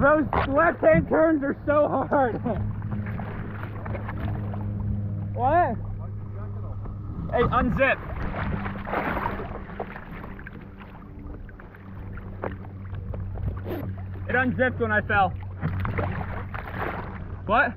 Left hand turns are so hard. what? Hey, unzip. It unzipped when I fell. What?